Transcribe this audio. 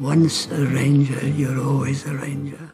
Once a ranger, you're always a ranger.